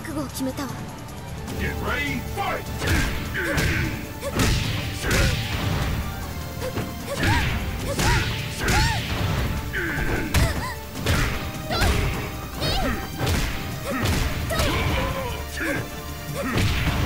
覚悟を決めたわ。Hmm.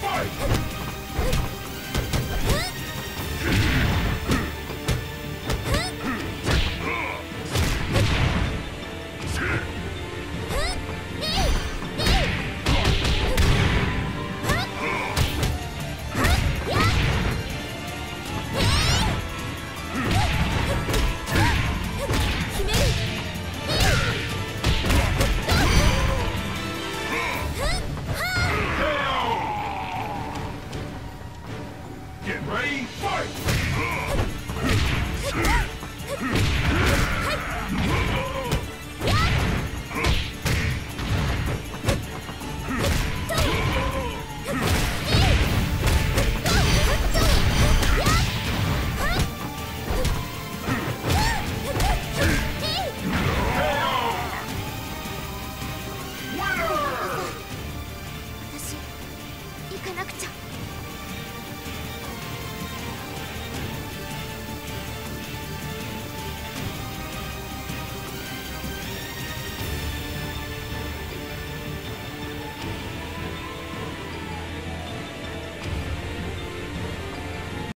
fight! Fight!